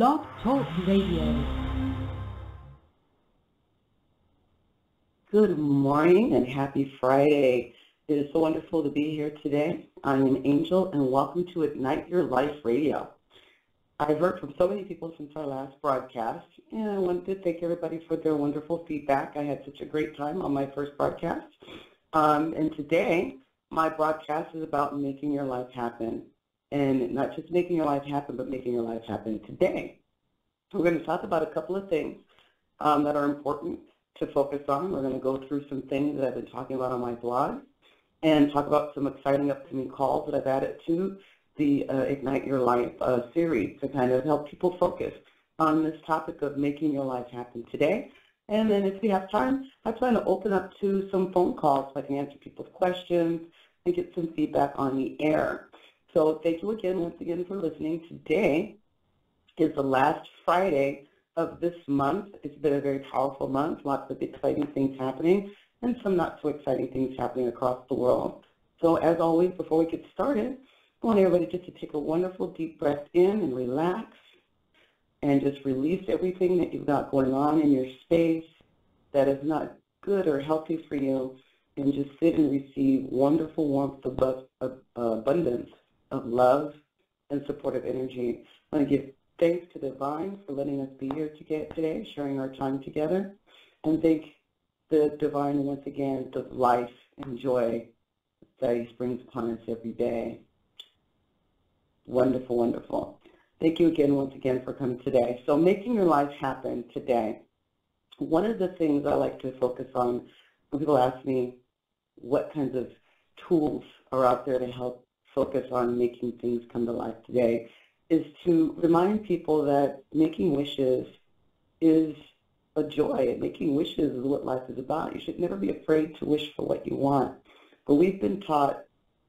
Blog Talk Radio. Good morning and happy Friday. It is so wonderful to be here today. I'm an angel and welcome to Ignite Your Life Radio. I've heard from so many people since our last broadcast and I wanted to thank everybody for their wonderful feedback. I had such a great time on my first broadcast. Um, and today, my broadcast is about making your life happen. And not just making your life happen, but making your life happen today. We're going to talk about a couple of things um, that are important to focus on. We're going to go through some things that I've been talking about on my blog and talk about some exciting upcoming calls that I've added to the uh, Ignite Your Life uh, series to kind of help people focus on this topic of making your life happen today. And then if we have time, I plan to open up to some phone calls so I can answer people's questions and get some feedback on the air. So thank you again, once again, for listening. Today is the last Friday of this month. It's been a very powerful month, lots of exciting things happening, and some not so exciting things happening across the world. So as always, before we get started, I want everybody just to take a wonderful deep breath in and relax and just release everything that you've got going on in your space that is not good or healthy for you and just sit and receive wonderful warmth, of uh, abundance of love and supportive energy. I want to give thanks to the Divine for letting us be here today, sharing our time together, and thank the Divine once again the life and joy that He springs upon us every day. Wonderful, wonderful. Thank you again, once again, for coming today. So making your life happen today. One of the things I like to focus on when people ask me what kinds of tools are out there to help focus on making things come to life today is to remind people that making wishes is a joy. Making wishes is what life is about. You should never be afraid to wish for what you want. But we've been taught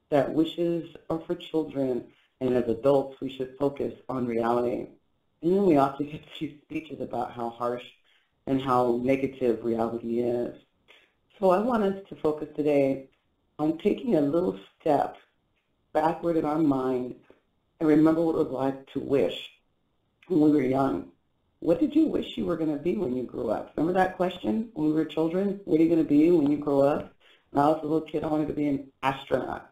that wishes are for children, and as adults, we should focus on reality. And then we often get these speeches about how harsh and how negative reality is. So I want us to focus today on taking a little step backward in our mind and remember what it was like to wish when we were young. What did you wish you were going to be when you grew up? Remember that question when we were children? What are you going to be when you grow up? When I was a little kid, I wanted to be an astronaut.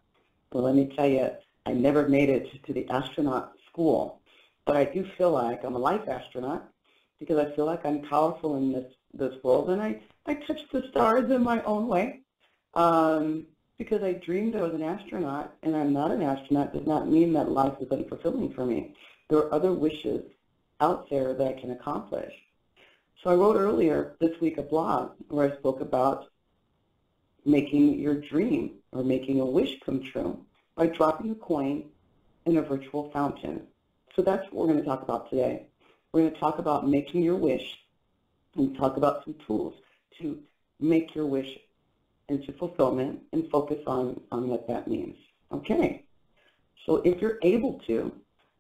Well, let me tell you, I never made it to the astronaut school. But I do feel like I'm a life astronaut because I feel like I'm powerful in this, this world and I, I touch the stars in my own way. Um, because I dreamed I was an astronaut and I'm not an astronaut does not mean that life is unfulfilling for me. There are other wishes out there that I can accomplish. So I wrote earlier this week a blog where I spoke about making your dream or making a wish come true by dropping a coin in a virtual fountain. So that's what we're going to talk about today. We're going to talk about making your wish and talk about some tools to make your wish into fulfillment and focus on, on what that means. Okay, so if you're able to,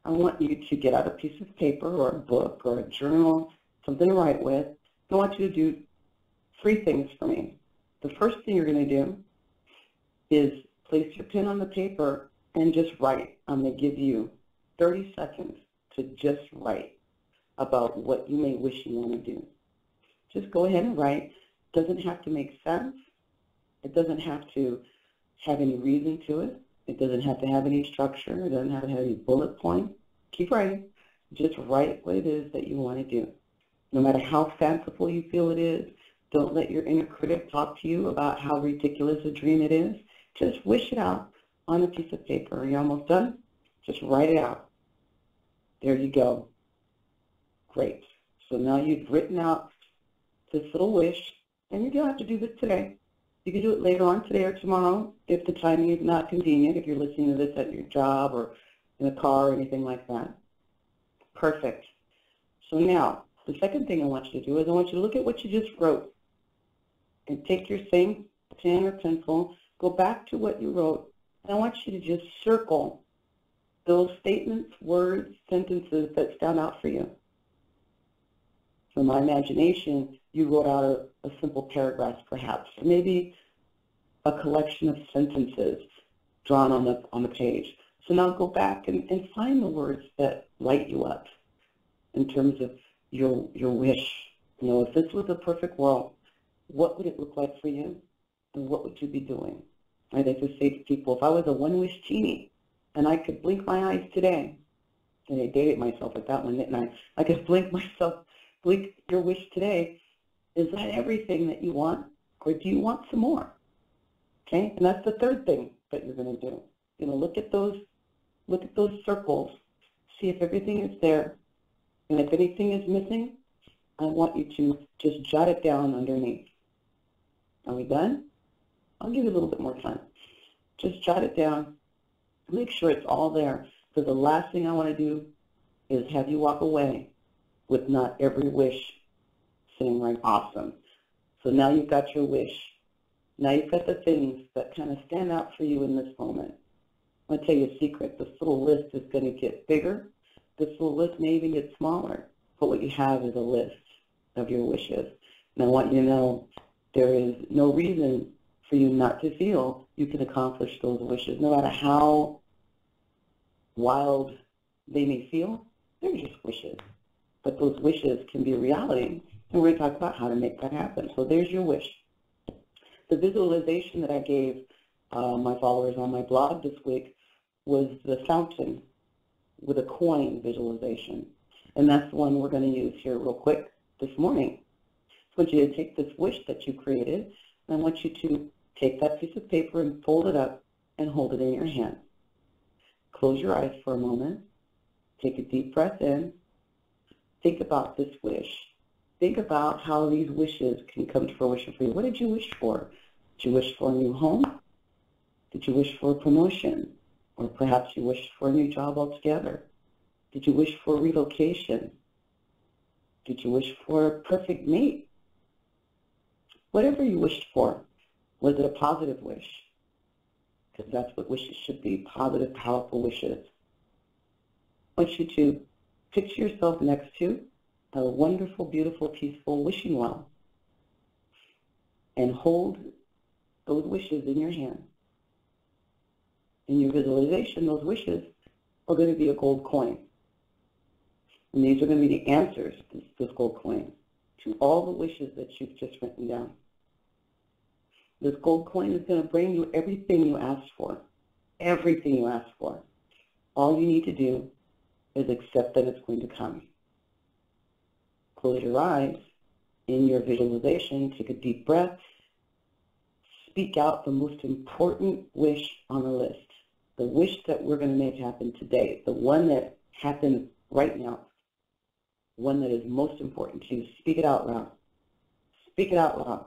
I want you to get out a piece of paper or a book or a journal, something to write with. I want you to do three things for me. The first thing you're going to do is place your pen on the paper and just write. I'm going to give you 30 seconds to just write about what you may wish you want to do. Just go ahead and write. Doesn't have to make sense. It doesn't have to have any reason to it. It doesn't have to have any structure. It doesn't have to have any bullet point. Keep writing. Just write what it is that you want to do. No matter how fanciful you feel it is, don't let your inner critic talk to you about how ridiculous a dream it is. Just wish it out on a piece of paper. Are you almost done? Just write it out. There you go. Great. So now you've written out this little wish, and you don't have to do this today. You can do it later on today or tomorrow if the timing is not convenient, if you're listening to this at your job or in a car or anything like that. Perfect. So now, the second thing I want you to do is I want you to look at what you just wrote and take your same pen or pencil, go back to what you wrote, and I want you to just circle those statements, words, sentences that stand out for you. From my imagination, you wrote out a, a simple paragraph perhaps, maybe a collection of sentences drawn on the, on the page. So now go back and, and find the words that light you up. in terms of your your wish. You know, if this was a perfect world, what would it look like for you, and what would you be doing? I like to say to people, if I was a one-wish genie, and I could blink my eyes today, and I dated myself with that one, didn't I? I could blink myself, blink your wish today. Is that everything that you want, or do you want some more? Okay, and that's the third thing that you're going to do. You know, look at those, look at those circles, see if everything is there, and if anything is missing, I want you to just jot it down underneath. Are we done? I'll give you a little bit more time. Just jot it down. Make sure it's all there. Because the last thing I want to do is have you walk away with not every wish saying like, awesome. So now you've got your wish. Now you've got the things that kind of stand out for you in this moment. I'm going to tell you a secret. This little list is going to get bigger. This little list may even get smaller. But what you have is a list of your wishes. And I want you to know there is no reason for you not to feel you can accomplish those wishes, no matter how wild they may feel. They're just wishes. But those wishes can be reality. And we're going to talk about how to make that happen. So there's your wish. The visualization that I gave uh, my followers on my blog this week was the fountain with a coin visualization. And that's the one we're going to use here real quick this morning. I want you to take this wish that you created, and I want you to take that piece of paper and fold it up and hold it in your hand. Close your eyes for a moment. Take a deep breath in. Think about this wish. Think about how these wishes can come to fruition for you. What did you wish for? Did you wish for a new home? Did you wish for a promotion? Or perhaps you wished for a new job altogether? Did you wish for relocation? Did you wish for a perfect mate? Whatever you wished for, was it a positive wish? Because that's what wishes should be, positive, powerful wishes. I want you to picture yourself next to a wonderful, beautiful, peaceful wishing well and hold those wishes in your hand. In your visualization, those wishes are going to be a gold coin. And these are going to be the answers, this, this gold coin, to all the wishes that you've just written down. This gold coin is going to bring you everything you asked for, everything you asked for. All you need to do is accept that it's going to come. Close your eyes. In your visualization, take a deep breath. Speak out the most important wish on the list, the wish that we're going to make happen today, the one that happens right now, one that is most important to you. Speak it out loud. Speak it out loud.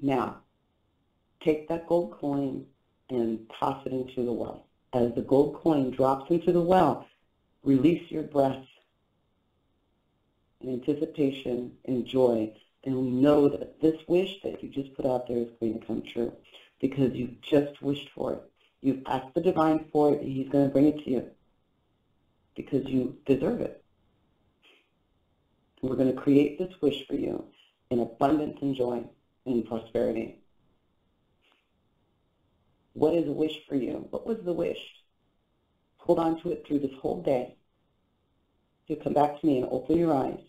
Now, take that gold coin and toss it into the well. As the gold coin drops into the well, release your breath in anticipation and joy, and we know that this wish that you just put out there is going to come true because you just wished for it. You've asked the divine for it, and he's going to bring it to you because you deserve it. We're going to create this wish for you in abundance and joy and prosperity. What is a wish for you? What was the wish? Hold on to it through this whole day. You come back to me and open your eyes,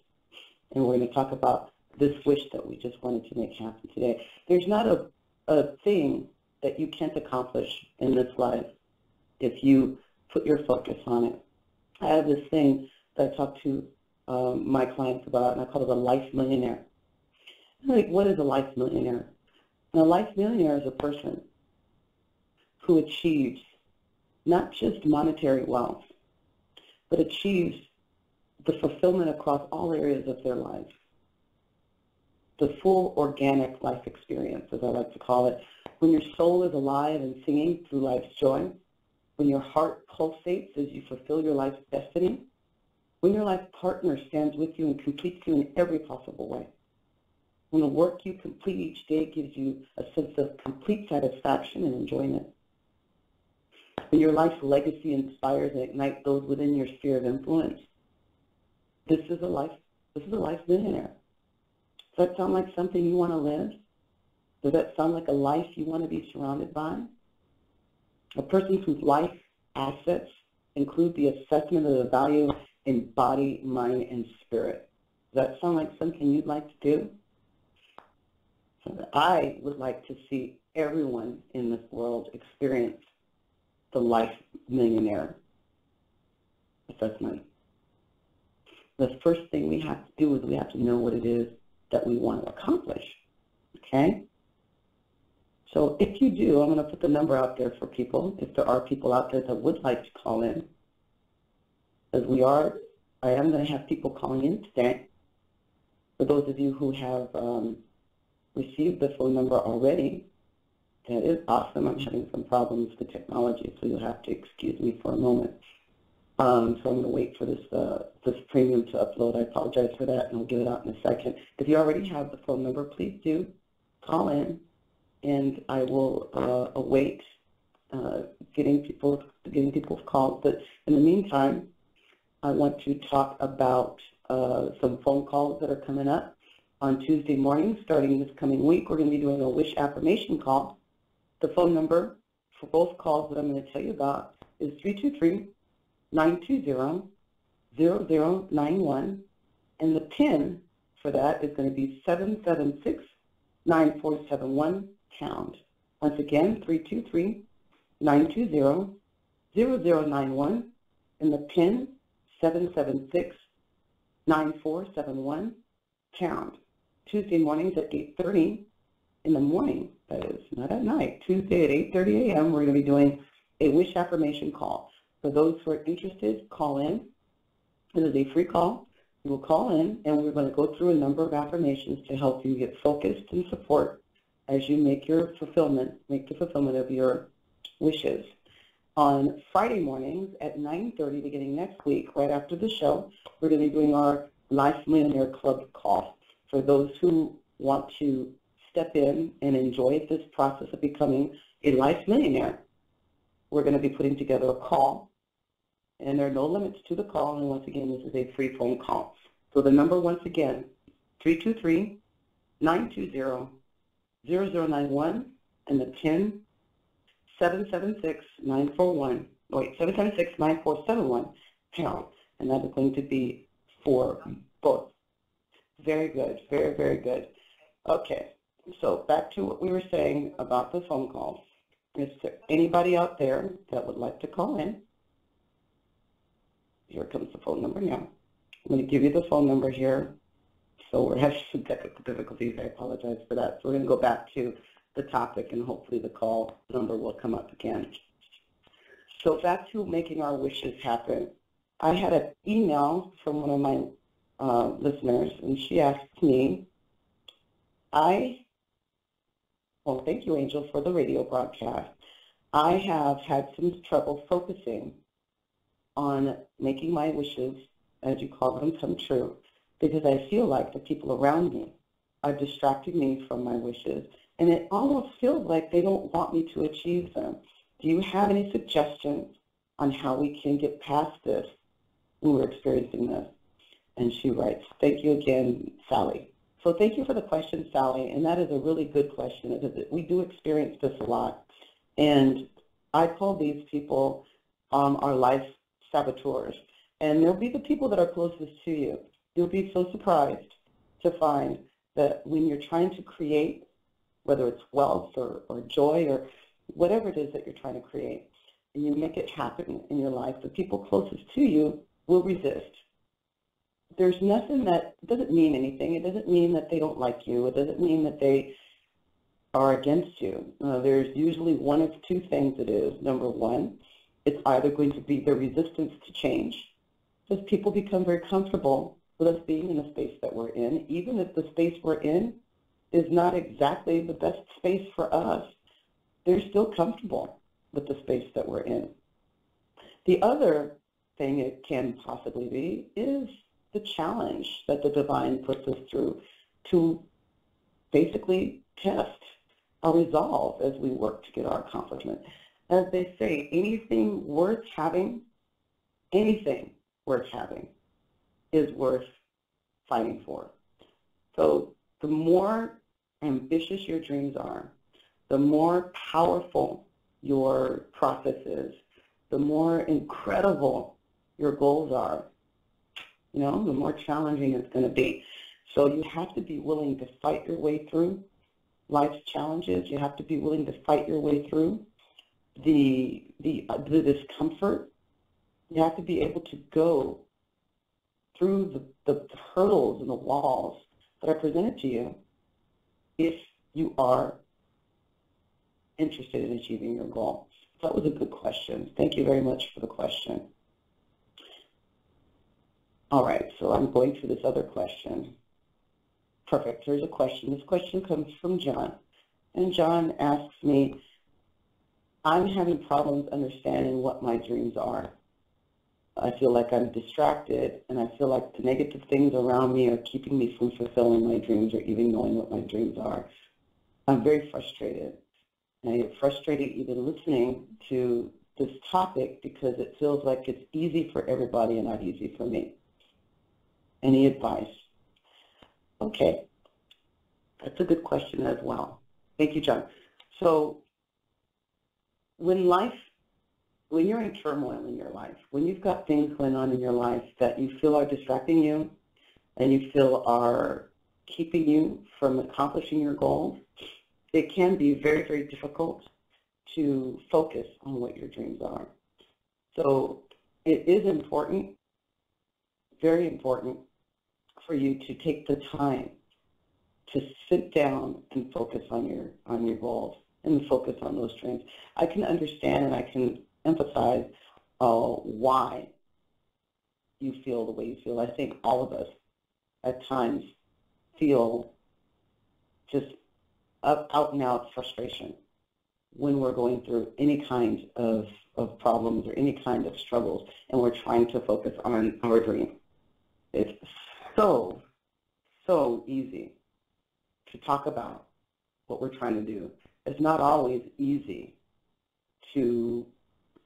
and we're going to talk about this wish that we just wanted to make happen today. There's not a, a thing that you can't accomplish in this life if you put your focus on it. I have this thing that I talk to um, my clients about, and I call it a life millionaire. I'm Like, what is a life millionaire? And a life millionaire is a person who achieves not just monetary wealth, but achieves the fulfillment across all areas of their life. The full organic life experience, as I like to call it, when your soul is alive and singing through life's joy, when your heart pulsates as you fulfill your life's destiny, when your life partner stands with you and completes you in every possible way, when the work you complete each day gives you a sense of complete satisfaction and enjoyment, when your life's legacy inspires and ignites those within your sphere of influence, this is a life, this is a life millionaire. Does that sound like something you want to live? Does that sound like a life you want to be surrounded by? A person whose life assets include the assessment of the value in body, mind, and spirit. Does that sound like something you'd like to do? So I would like to see everyone in this world experience the life millionaire assessment. The first thing we have to do is we have to know what it is that we want to accomplish. Okay? So if you do, I'm going to put the number out there for people, if there are people out there that would like to call in. As we are, I am going to have people calling in today. For those of you who have um, received the phone number already, that is awesome. I'm having some problems with the technology, so you'll have to excuse me for a moment. Um, so I'm going to wait for this uh, this premium to upload. I apologize for that, and I'll give it out in a second. If you already have the phone number, please do call in, and I will uh, await uh, getting people getting people's calls. But in the meantime, I want to talk about uh, some phone calls that are coming up on Tuesday morning, starting this coming week. We're going to be doing a wish affirmation call. The phone number for both calls that I'm going to tell you about is 323-920-0091, and the PIN for that is going to be 776-9471 pound. Once again, 323-920-0091, and the PIN 776-9471 pound. Tuesday mornings at 8.30 in the morning, that is, not at night. Tuesday at 8.30 a.m., we're going to be doing a wish affirmation call. For those who are interested, call in. It is a free call. You will call in, and we're going to go through a number of affirmations to help you get focused and support as you make your fulfillment, make the fulfillment of your wishes. On Friday mornings at 9.30 beginning next week, right after the show, we're going to be doing our Life Millionaire Club call. For those who want to step in and enjoy this process of becoming a life millionaire. We're going to be putting together a call, and there are no limits to the call, and once again, this is a free phone call. So the number, once again, 323-920-0091, and the PIN 776-941, wait, 776-9471 pound, and that is going to be for both. Very good, very, very good. Okay, so back to what we were saying about the phone calls. Is there anybody out there that would like to call in? Here comes the phone number now. I'm going to give you the phone number here. So we're having some technical difficulties. I apologize for that. So we're going to go back to the topic, and hopefully the call number will come up again. So back to making our wishes happen. I had an email from one of my uh, listeners, and she asked me, I well, thank you, Angel, for the radio broadcast. I have had some trouble focusing on making my wishes, as you call them, come true, because I feel like the people around me are distracting me from my wishes, and it almost feels like they don't want me to achieve them. Do you have any suggestions on how we can get past this when we're experiencing this? And she writes, thank you again, Sally. So thank you for the question, Sally, and that is a really good question we do experience this a lot. And I call these people um, our life saboteurs. And they'll be the people that are closest to you. You'll be so surprised to find that when you're trying to create, whether it's wealth or, or joy or whatever it is that you're trying to create, and you make it happen in your life, the people closest to you will resist there's nothing that doesn't mean anything. It doesn't mean that they don't like you. It doesn't mean that they are against you. Uh, there's usually one of two things it is. Number one, it's either going to be their resistance to change, because people become very comfortable with us being in the space that we're in, even if the space we're in is not exactly the best space for us, they're still comfortable with the space that we're in. The other thing it can possibly be is the challenge that the divine puts us through to basically test our resolve as we work to get our accomplishment. As they say, anything worth having, anything worth having is worth fighting for. So the more ambitious your dreams are, the more powerful your process is, the more incredible your goals are, you know, the more challenging it's going to be. So you have to be willing to fight your way through life's challenges. You have to be willing to fight your way through the the, uh, the discomfort. You have to be able to go through the, the hurdles and the walls that are presented to you if you are interested in achieving your goal. That was a good question. Thank you very much for the question. All right, so I'm going to this other question. Perfect. Here's a question. This question comes from John. And John asks me, I'm having problems understanding what my dreams are. I feel like I'm distracted, and I feel like the negative things around me are keeping me from fulfilling my dreams or even knowing what my dreams are. I'm very frustrated. And I get frustrated even listening to this topic because it feels like it's easy for everybody and not easy for me. Any advice? Okay, that's a good question as well. Thank you, John. So when life, when you're in turmoil in your life, when you've got things going on in your life that you feel are distracting you and you feel are keeping you from accomplishing your goals, it can be very, very difficult to focus on what your dreams are. So it is important, very important, for you to take the time to sit down and focus on your on your goals and focus on those dreams. I can understand and I can emphasize uh, why you feel the way you feel. I think all of us at times feel just up, out and out frustration when we're going through any kind of, of problems or any kind of struggles and we're trying to focus on our dream. It's so, so easy to talk about what we're trying to do. It's not always easy to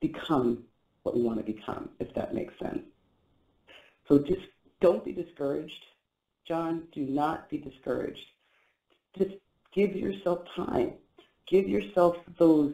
become what we want to become, if that makes sense. So just don't be discouraged. John, do not be discouraged. Just give yourself time. Give yourself those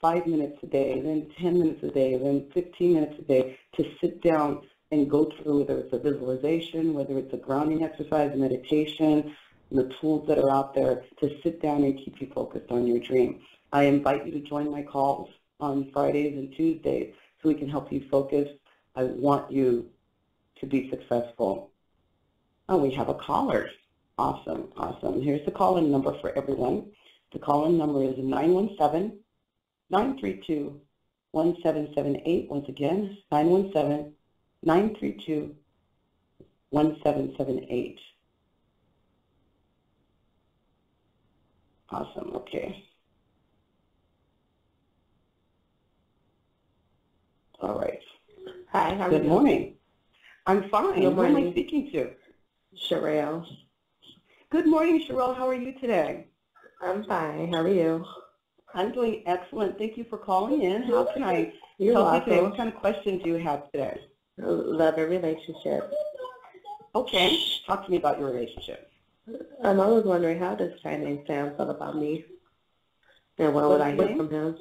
five minutes a day, then 10 minutes a day, then 15 minutes a day to sit down and go through whether it's a visualization, whether it's a grounding exercise, meditation, the tools that are out there to sit down and keep you focused on your dream. I invite you to join my calls on Fridays and Tuesdays so we can help you focus. I want you to be successful. Oh, we have a caller. Awesome, awesome. Here's the call-in number for everyone. The call-in number is 917-932-1778. Once again, 917-932-1778. Awesome, okay. All right. Hi, how are Good you? morning. I'm fine. Good Who am I speaking to? Sherelle. Good morning, Cheryl. How are you today? I'm fine. How are you? I'm doing excellent. Thank you for calling in. How can I You're help you today? What kind of questions do you have today? Love and relationship. Okay. Talk to me about your relationship. I'm always wondering how does guy named Sam feel about me? And when would I hear name? from him?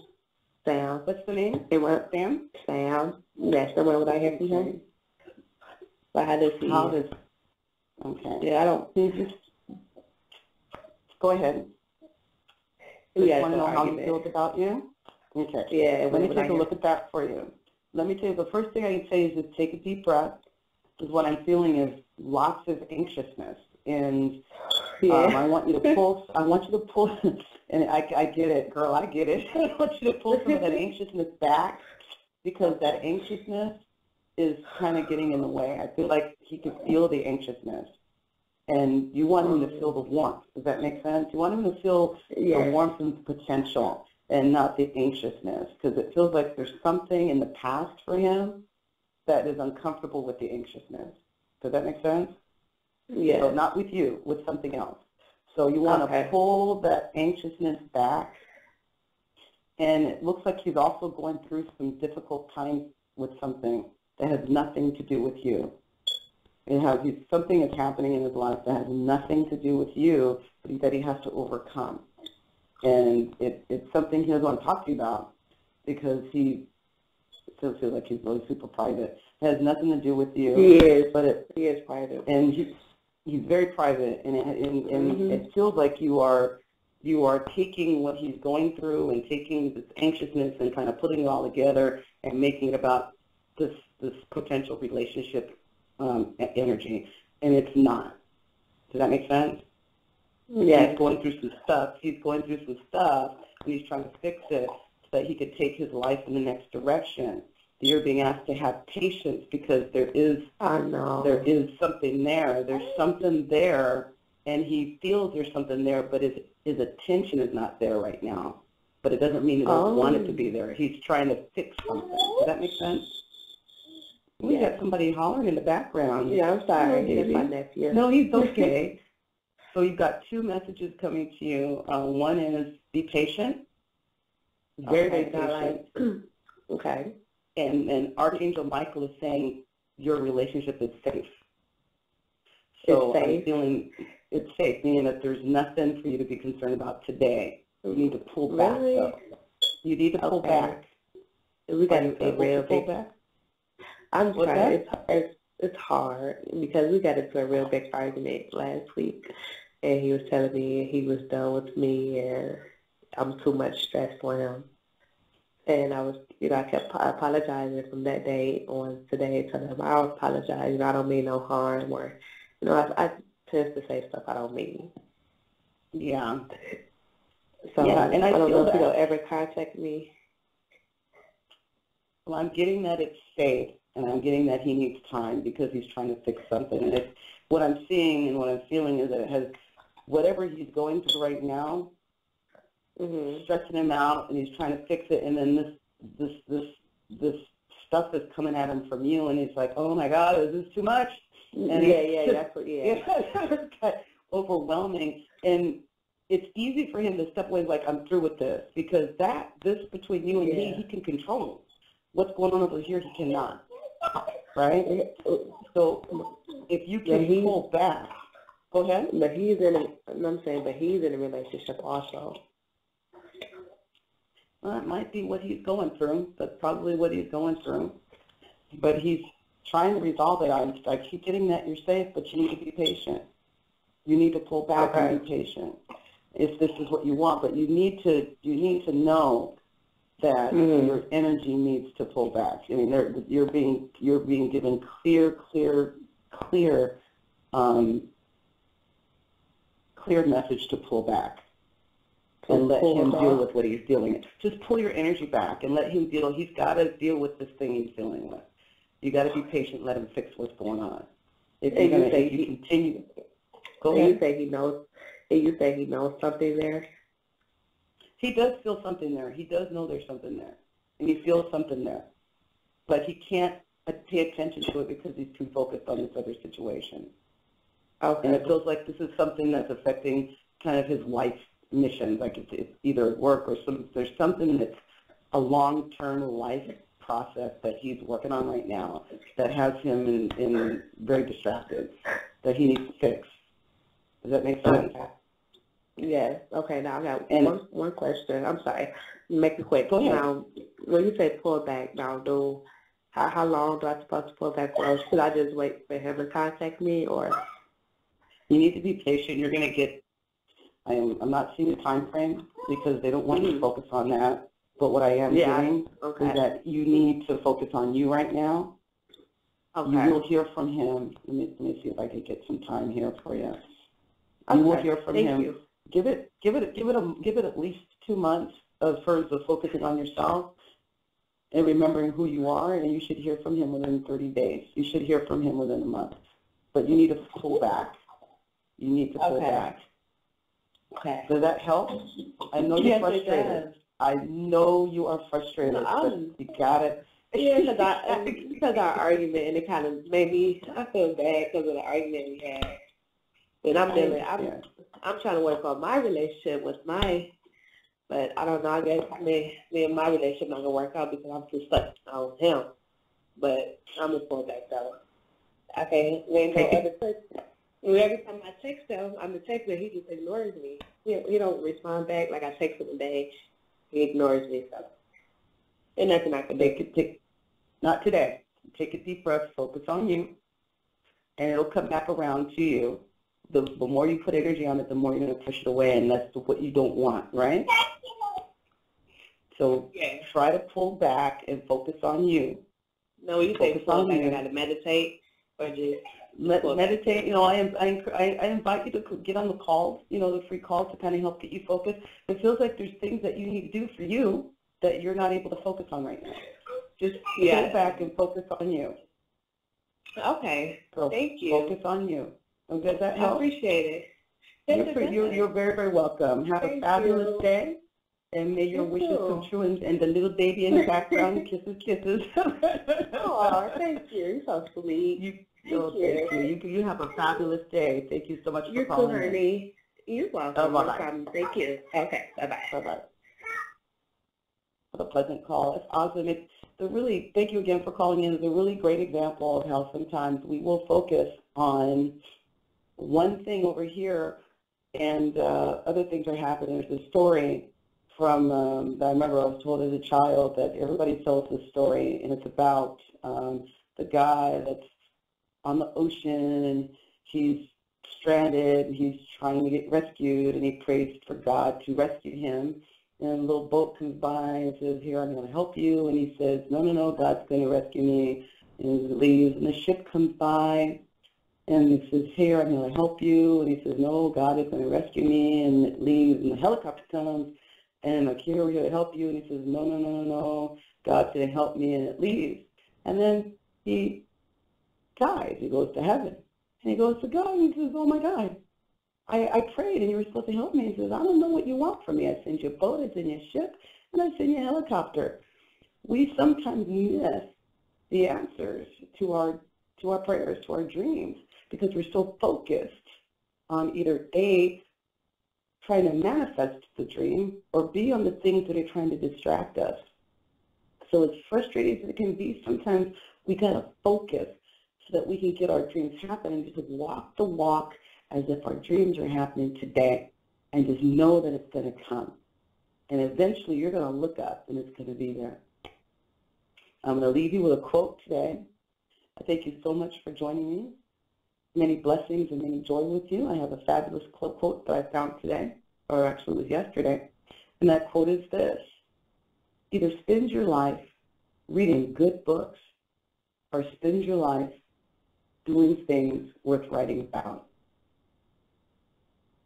Sam. What's the name? And when Sam? Sam. Yes, and when would I hear from him? But how does he How does... Okay. Yeah, I don't just... Go ahead. Just had want to know how he feels about you? Okay. Yeah, Let me take a look at that for you. Let me tell you, the first thing I can say is just take a deep breath, because what I'm feeling is lots of anxiousness. And Yeah. um, I want you to pull, I want you to pull, and I, I get it, girl, I get it. I want you to pull some of that anxiousness back, because that anxiousness is kind of getting in the way. I feel like he can feel the anxiousness. And you want him to feel the warmth. Does that make sense? You want him to feel the warmth and potential and not the anxiousness because it feels like there's something in the past for him that is uncomfortable with the anxiousness. Does that make sense? Yeah. So not with you, with something else. So you want Okay. to pull that anxiousness back. And it looks like he's also going through some difficult times with something that has nothing to do with you. It has something is happening in his life that has nothing to do with you, but that he has to overcome. And it, it's something he doesn't want to talk to you about because he still feels like he's really super private. It has nothing to do with you, He is, but it he is private. and he's he's very private, and it, and, and Mhm. it feels like you are you are taking what he's going through and taking this anxiousness and kind of putting it all together and making it about this this potential relationship um, energy, and it's not. Does that make sense? Yes. He's going through some stuff. He's going through some stuff, and he's trying to fix it so that he could take his life in the next direction. You're being asked to have patience because there is I know. there is something there. There's something there, and he feels there's something there, but his his attention is not there right now. But it doesn't mean he doesn't oh. want it to Oh. be there. He's trying to fix something. Does that make sense? We Yeah. got somebody hollering in the background. Yeah, I'm sorry. It's my nephew. No, he's okay. So you've got two messages coming to you. Uh, one is be patient, very, very Okay, now, patient. like, okay. And, and Archangel Michael is saying your relationship is safe. It's So I'm safe? feeling it's safe, meaning that there's nothing for you to be concerned about today. You need to pull back, Really? though. You need to pull Okay. back. We got a real to pull back? I'm What's trying. It's, it's it's hard because we got into a real big argument last week, and he was telling me he was done with me and I'm too much stress for him. And I was, you know, I kept apologizing from that day on today, telling him I apologize. You know, I don't mean no harm, or you know, I, I tend to say stuff I don't mean. Yeah. So Yeah, and I don't feel know if he'll ever contact me. Well, I'm getting that it's safe, and I'm getting that he needs time because he's trying to fix something. And it's, what I'm seeing and what I'm feeling is that it has, whatever he's going through right now, hmm stretching him out, and he's trying to fix it. And then this, this, this, this stuff is coming at him from you, and he's like, "Oh my God, is this too much?" And yeah, yeah, that's what. Yeah. it's got overwhelming, and it's easy for him to step away like I'm through with this because that this between you and me, he can control. What's going on over here, he cannot. Right? So if you Yeah, can he- pull back, go ahead. But he's in a, I'm saying, but he's in a relationship also. Well, that might be what he's going through. That's probably what he's going through. But he's trying to resolve it. I, I keep getting that you're safe, but you need to be patient. You need to pull back and be patient. If this is what you want, but you need to you need to know that Mhm. your energy needs to pull back. I mean, you're being you're being given clear, clear, clear, um, clear message to pull back and let him deal with what he's dealing with. Just pull your energy back and let him deal. He's got to deal with this thing he's dealing with. You got to be patient. Let him fix what's going on. If And you say he- continue, go And you say he knows, and you say he knows something there. He does feel something there. He does know there's something there, and he feels something there, but he can't pay attention to it because he's too focused on this other situation. Okay. And it feels like this is something that's affecting kind of his life mission. Like it's, it's either work or some. There's something that's a long-term life process that he's working on right now that has him in, in very distracted that he needs to fix. Does that make sense? Yes. Okay. Now I got And- one one question. I'm sorry. Make it quick. Go ahead. Now, when you say pull back, now do how how long do I supposed to pull back for? Should I just wait for him to contact me, or You need to be patient. You're going to get. I am. I'm not seeing a time frame because they don't want you to Mhm. focus on that. But what I am Yeah, doing okay? is that you need to focus on you right now. Okay. You will hear from him. Let me, let me see if I can get some time here for you. You will hear from Thank him. you. Give it, give it, give it, a, give it at least two months of first of focusing on yourself and remembering who you are, and you should hear from him within 30 days. You should hear from him within a month. But you need to pull back. You need to pull Okay. back. Okay. Does that help? I know you're Yes, it frustrated. does. I know you are frustrated, No, I'm- you got it. Yeah, because I um, because our argument and it kind of made me I feel bad because of the argument we had. And I'm dealing, I'm. I'm trying to work on my relationship with my, but I don't know. I guess me, me and my relationship not gonna work out because I'm too stuck on him. But I'm gonna pull back though. Can't. There ain't no other person. And every time I text him, I'm the text him, he just ignores me. He he don't respond back. Like I text him today, he ignores me. So, and nothing I can do. Take, take, not today. Take a deep breath, focus on you, and it'll come back around to you. The, the more you put energy on it, the more you're going to push it away, and that's what you don't want, right? So Yeah. try to pull back and focus on you. No, you say Focus on you. I gotta meditate or just Meditate, you know, I, I, I I invite you to get on the calls, you know, the free calls to kind of help get you focused. It feels like there's things that you need to do for you that you're not able to focus on right now. Just Yeah. pull back and focus on you. okay. So Thank you. focus on you. And does that help? I appreciate it. You're, Yes, you're, you're very, very welcome. Have a fabulous you. day. And may your You wishes too. come true and, and the little baby in the background, kisses, kisses. Oh, thank you. You're so sweet. You, Thank oh, you. thank you. You, you have a fabulous day. Thank you so much You're for calling in. honey. You're welcome. Oh, no problem. Thank you. Okay. Bye-bye. Bye-bye. What a pleasant call. It's awesome. It's the really, thank you again for calling in. It's a really great example of how sometimes we will focus on one thing over here and uh, other things are happening. There's a story from, um, that I remember I was told as a child that everybody tells this story and it's about um, the guy that's on the ocean and he's stranded and he's trying to get rescued and he prays for God to rescue him and a little boat comes by and says, here, I'm going to help you. And he says, no, no, no, God's going to rescue me. And leaves. And the ship comes by and he says, here, I'm going to help you. And he says, no, God is going to rescue me. And leaves. And the helicopter comes and we're here to help you. And he says, no, no, no, no, no, going to help me. And it leaves. And then he dies. He goes to heaven. And he goes to God and he says, oh, my God. I, I prayed and you were supposed to help me. He says, I don't know what you want from me. I send you a boat, I you a ship, and I send you a helicopter. We sometimes miss the answers to our to our prayers, to our dreams, because we're so focused on either A, trying to manifest the dream, or B, on the things that are trying to distract us. So as frustrating as it can be, sometimes we gotta focus so that we can get our dreams happening just walk the walk as if our dreams are happening today and just know that it's going to come. And eventually you're going to look up and it's going to be there. I'm going to leave you with a quote today. I thank you so much for joining me. Many blessings and many joy with you. I have a fabulous quote that I found today, or actually was yesterday. And that quote is this. Either spend your life reading good books or spend your life doing things worth writing about.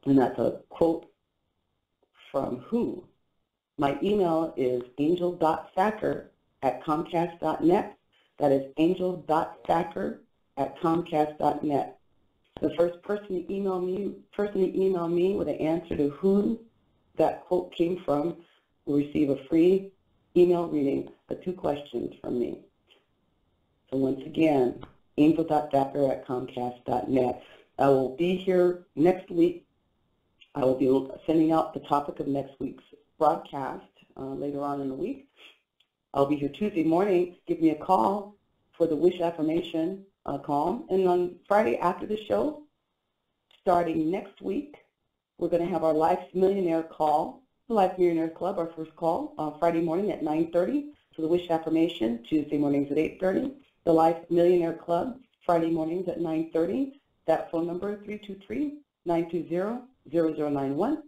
And that's a quote from who? My email is angel.thacker at comcast.net. That is angel.thacker at comcast.net. The first person to email me, person to email me with an answer to who that quote came from will receive a free email reading of two questions from me. So once again, angel.thacker at comcast.net. I will be here next week I will be sending out the topic of next week's broadcast uh, later on in the week. I'll be here Tuesday morning. Give me a call for the Wish Affirmation uh, call. And on Friday after the show, starting next week, we're going to have our Life's Millionaire call, the Life Millionaire Club, our first call, uh, Friday morning at 9.30 for the Wish Affirmation, Tuesday mornings at 8.30. The Life Millionaire Club, Friday mornings at 9.30. That phone number, 323 920 0091.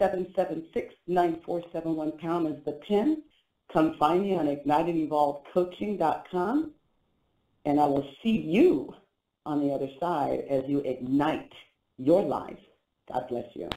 776-9471 pound is the pin. Come find me on igniteandevolvecoaching.com, and I will see you on the other side as you ignite your life. God bless you.